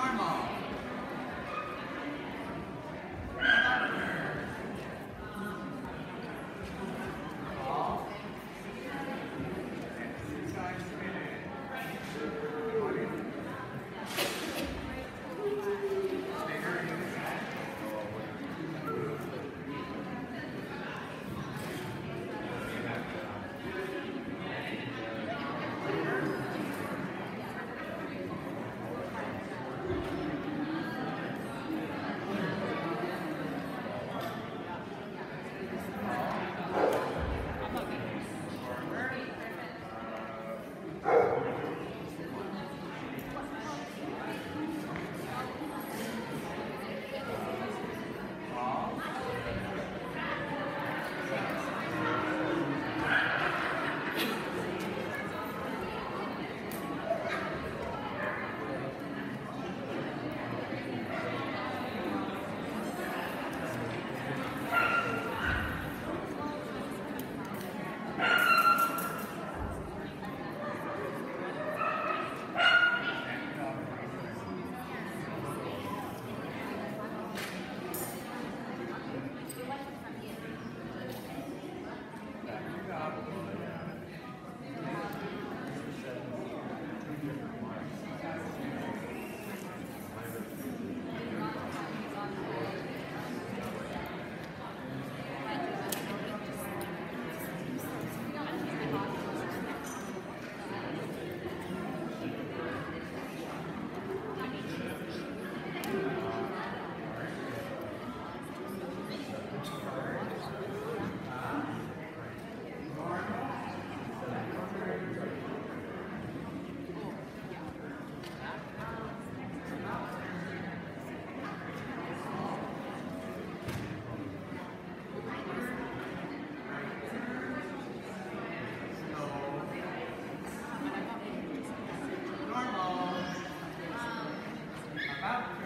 Armall. Abraham